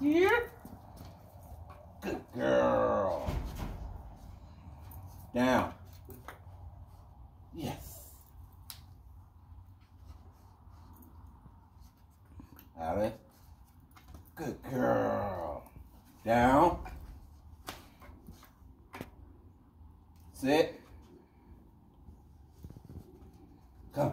Here. Good girl. Down. Yes. Alice. Good girl. Down. Sit. Come.